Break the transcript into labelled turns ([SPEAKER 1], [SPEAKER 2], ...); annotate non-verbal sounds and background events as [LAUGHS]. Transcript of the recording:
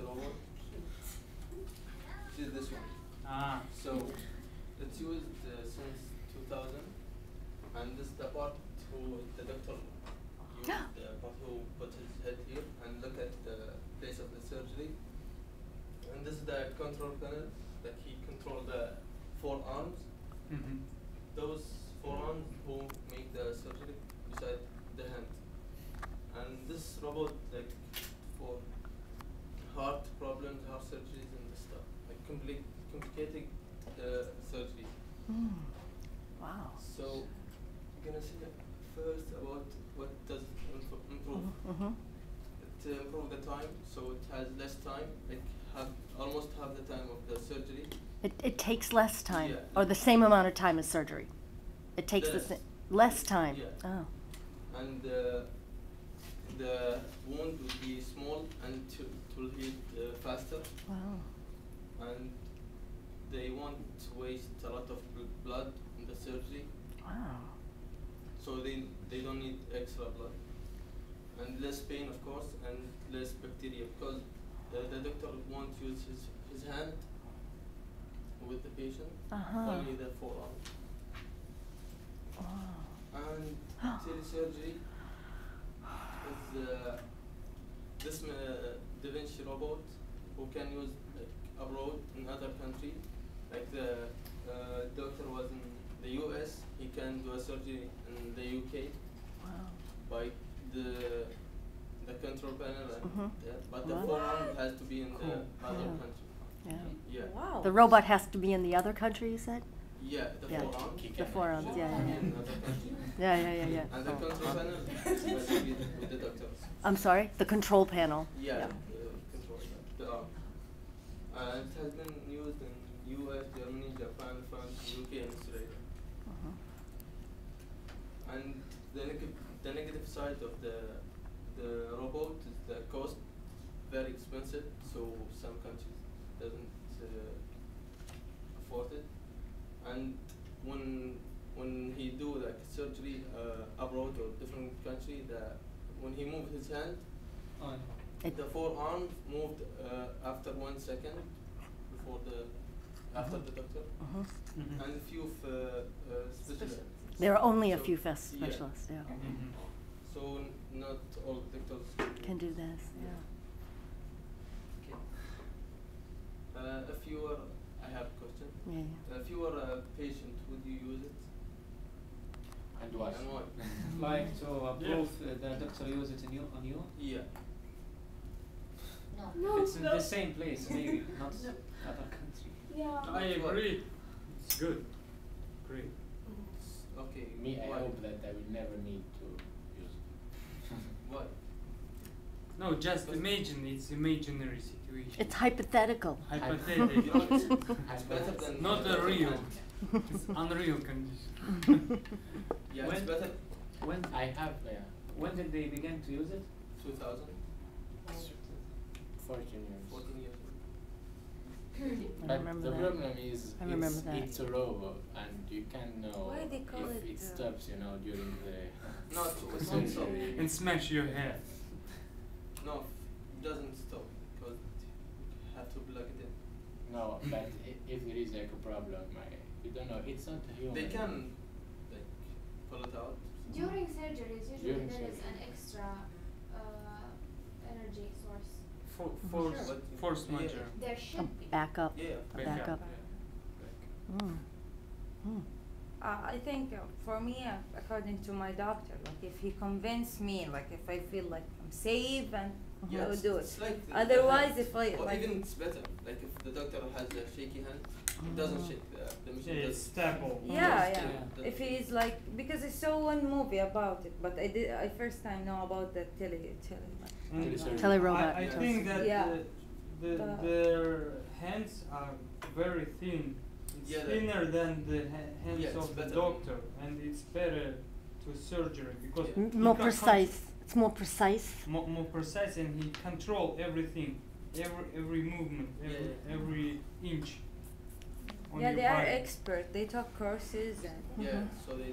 [SPEAKER 1] Vinci robot. This is this one.
[SPEAKER 2] Ah.
[SPEAKER 1] So it's used uh, since 2000, and this is the part who the doctor used, [GASPS] the part who put his head here and look at the place of the surgery. And this is the control panel that he control the four arms.
[SPEAKER 2] Mm-hmm.
[SPEAKER 1] Those four arms who make the surgery beside the hand. And this robot like for heart problems, heart surgeries and stuff, like complete complicated uh, surgery.
[SPEAKER 3] Mm. Wow.
[SPEAKER 1] So you're gonna see first about what does improve.
[SPEAKER 3] Mm-hmm.
[SPEAKER 1] It uh, improve the time, so it has less time, like half, almost half the time of the surgery.
[SPEAKER 3] It, it takes less time,
[SPEAKER 1] Yeah.
[SPEAKER 3] or the same amount of time as surgery. It takes the
[SPEAKER 1] Less.
[SPEAKER 3] sa- less time.
[SPEAKER 1] Yeah.
[SPEAKER 3] Oh.
[SPEAKER 1] and uh, the wound will be small and to to heal uh, faster
[SPEAKER 3] Wow.
[SPEAKER 1] and they won't waste a lot of bl- blood in the surgery
[SPEAKER 3] Wow.
[SPEAKER 1] so they they don't need extra blood and less pain of course and less bacteria because uh, the doctor won't use his, his hand with the patient
[SPEAKER 3] Uh-huh.
[SPEAKER 1] only the forearm
[SPEAKER 3] Wow.
[SPEAKER 1] and [GASPS] telesurgery is uh, this uh, Da Vinci robot who can use like, abroad in other country. Like the uh, doctor was in the US, he can do a surgery in the UK
[SPEAKER 3] Wow.
[SPEAKER 1] by the the control panel. And,
[SPEAKER 3] Mhm.
[SPEAKER 1] yeah, but the
[SPEAKER 3] Wow.
[SPEAKER 1] forearm has to be in
[SPEAKER 2] Cool.
[SPEAKER 1] the other
[SPEAKER 3] Yeah.
[SPEAKER 1] country.
[SPEAKER 3] Yeah.
[SPEAKER 1] Yeah.
[SPEAKER 4] Wow.
[SPEAKER 3] The robot has to be in the other country, you said?
[SPEAKER 1] Yeah, the
[SPEAKER 3] Yeah.
[SPEAKER 1] forearm.
[SPEAKER 3] The
[SPEAKER 5] can
[SPEAKER 3] forearms, yeah, yeah, yeah. Yeah, yeah, yeah, yeah.
[SPEAKER 1] And the
[SPEAKER 3] Oh.
[SPEAKER 1] control panel with, with the doctors.
[SPEAKER 3] I'm sorry? The control panel.
[SPEAKER 1] Yeah,
[SPEAKER 3] Yeah.
[SPEAKER 1] the control the arm. Uh, it has been used in US, Germany, Japan, France, UK, and Australia.
[SPEAKER 3] Uh-huh.
[SPEAKER 1] And the, neg- the negative side of the the robot is the cost, very expensive. So some countries doesn't uh, afford it. And when when he do like surgery uh, abroad or different country, the when he move his hand,
[SPEAKER 2] Oh,
[SPEAKER 3] It-
[SPEAKER 1] the forearm moved uh, after one second before the after the doctor,
[SPEAKER 3] Uh-huh.
[SPEAKER 2] Mhm.
[SPEAKER 1] and a few of, uh, uh, specialists.
[SPEAKER 3] There are only a
[SPEAKER 1] So-
[SPEAKER 3] few fest
[SPEAKER 1] yeah.
[SPEAKER 3] specialists, yeah.
[SPEAKER 2] Mhm.
[SPEAKER 1] So not all doctors
[SPEAKER 3] Can do this, yeah.
[SPEAKER 1] Okay. Uh, if you were, I have a question.
[SPEAKER 3] Yeah, yeah.
[SPEAKER 1] If you were a patient, would you use it?
[SPEAKER 5] And what?
[SPEAKER 1] And why?
[SPEAKER 2] Like to approve uh, the doctor use it in you, on you?
[SPEAKER 1] Yeah.
[SPEAKER 4] No.
[SPEAKER 2] If it's in the same place, [LAUGHS] maybe, not other country.
[SPEAKER 4] Yeah.
[SPEAKER 6] I agree. It's good. Great.
[SPEAKER 1] S- Okay.
[SPEAKER 5] Me, I
[SPEAKER 1] why?
[SPEAKER 5] hope that I will never need to use it. [LAUGHS]
[SPEAKER 1] Why?
[SPEAKER 6] No, just imagine it's imaginary situation.
[SPEAKER 3] It's hypothetical.
[SPEAKER 6] hypothetical.
[SPEAKER 1] It's better than
[SPEAKER 6] Not a real. it's unreal condition. [LAUGHS]
[SPEAKER 1] Yeah,
[SPEAKER 2] When-
[SPEAKER 1] it's better.
[SPEAKER 2] When,
[SPEAKER 5] I have, yeah,
[SPEAKER 2] when did they begin to use it?
[SPEAKER 1] 2000,
[SPEAKER 5] 14 years.
[SPEAKER 1] 14 years.
[SPEAKER 5] But the
[SPEAKER 3] that.
[SPEAKER 5] problem is, it's,
[SPEAKER 3] that.
[SPEAKER 5] it's a robot, and you can know
[SPEAKER 4] Why they call
[SPEAKER 5] if
[SPEAKER 4] it,
[SPEAKER 5] it stops, you know, during the
[SPEAKER 1] No, it it won't stop.
[SPEAKER 6] And smash your head.
[SPEAKER 1] No, it doesn't stop because you have to plug it in.
[SPEAKER 5] No, but if there is like a problem, I, you don't know. It's not human.
[SPEAKER 1] They can like pull it out.
[SPEAKER 7] During surgeries, usually
[SPEAKER 5] During
[SPEAKER 7] there is an extra uh, energy source.
[SPEAKER 6] For, force,
[SPEAKER 1] Sure.
[SPEAKER 6] force
[SPEAKER 1] Yeah.
[SPEAKER 6] major.
[SPEAKER 7] There
[SPEAKER 3] A
[SPEAKER 7] should be.
[SPEAKER 3] backup.
[SPEAKER 1] Yeah.
[SPEAKER 3] A
[SPEAKER 6] Backup.
[SPEAKER 3] backup. Mm. Mm.
[SPEAKER 4] Uh, I think uh, for me, uh, according to my doctor, like if he convince me, like if I feel like I'm safe and
[SPEAKER 1] Yeah,
[SPEAKER 4] I will
[SPEAKER 1] it's-
[SPEAKER 4] do it.
[SPEAKER 1] like the- the
[SPEAKER 4] Otherwise, if I
[SPEAKER 1] or
[SPEAKER 4] like,
[SPEAKER 1] even it's better. Like if the doctor has a shaky hand, it doesn't shake the, the machine.
[SPEAKER 6] Yeah, it's
[SPEAKER 1] doesn't-
[SPEAKER 6] stable.
[SPEAKER 4] yeah,
[SPEAKER 1] Yeah.
[SPEAKER 4] yeah.
[SPEAKER 1] Yeah.
[SPEAKER 4] If he is like, because I saw one movie about it, but I did. I first time know about the tele, tele. Like,
[SPEAKER 6] Mm.
[SPEAKER 5] Telesurgery.
[SPEAKER 3] Telerobot.
[SPEAKER 6] I, I
[SPEAKER 1] Yeah.
[SPEAKER 6] think that
[SPEAKER 4] Yeah.
[SPEAKER 6] uh, the,
[SPEAKER 4] The-
[SPEAKER 6] their hands are very thin. It's
[SPEAKER 1] Yeah,
[SPEAKER 6] thinner than the ha- hands
[SPEAKER 1] Yeah,
[SPEAKER 6] of the doctor, and it's better to surgery because
[SPEAKER 1] Yeah.
[SPEAKER 3] More
[SPEAKER 6] can
[SPEAKER 3] precise. It's more precise.
[SPEAKER 6] con- more, more precise, and he control everything, every every movement, every
[SPEAKER 1] Yeah.
[SPEAKER 6] every inch. On
[SPEAKER 4] yeah,
[SPEAKER 6] your
[SPEAKER 4] they are
[SPEAKER 6] body.
[SPEAKER 4] expert. They talk courses and.
[SPEAKER 1] Yeah,
[SPEAKER 3] Mhm.
[SPEAKER 1] so they